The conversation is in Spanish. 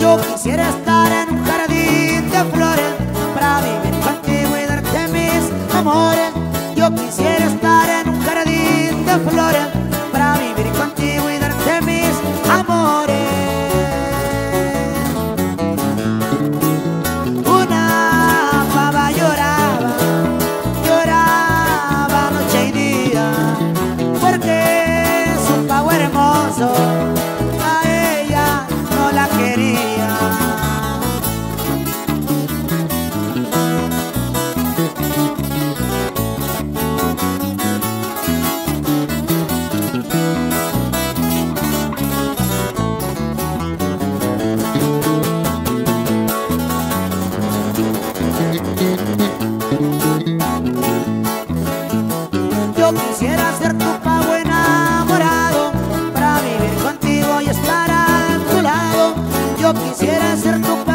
Yo quisiera estar en un jardín de flores para vivir contigo y darte mis amores. Yo quisiera estar en un jardín de flores. ser tu padre.